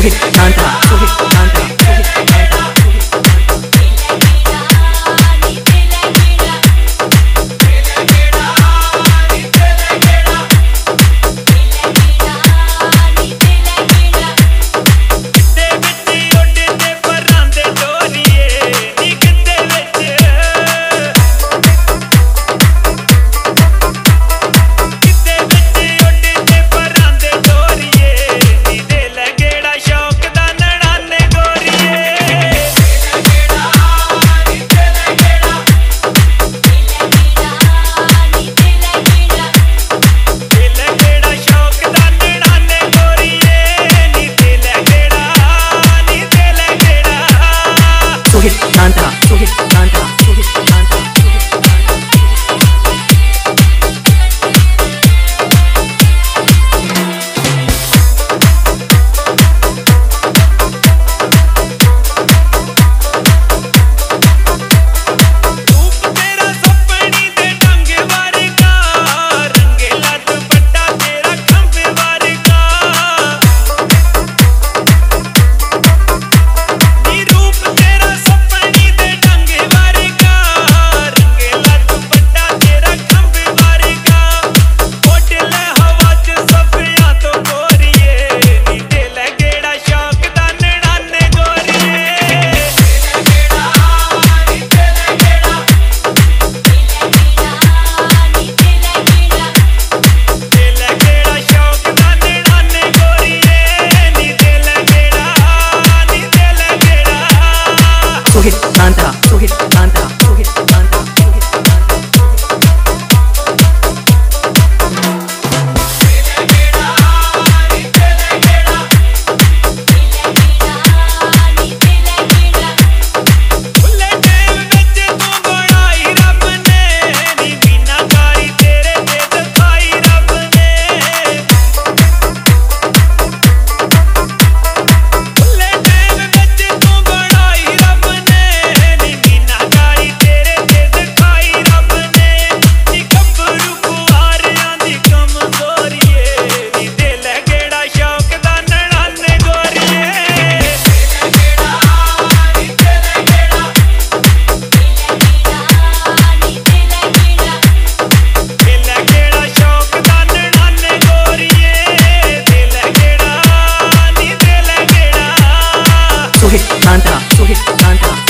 to hit, man, to hit, man. Suhit Tantra, Suhit Tantra, Suhit Tantra, डांटा सुहित डांटा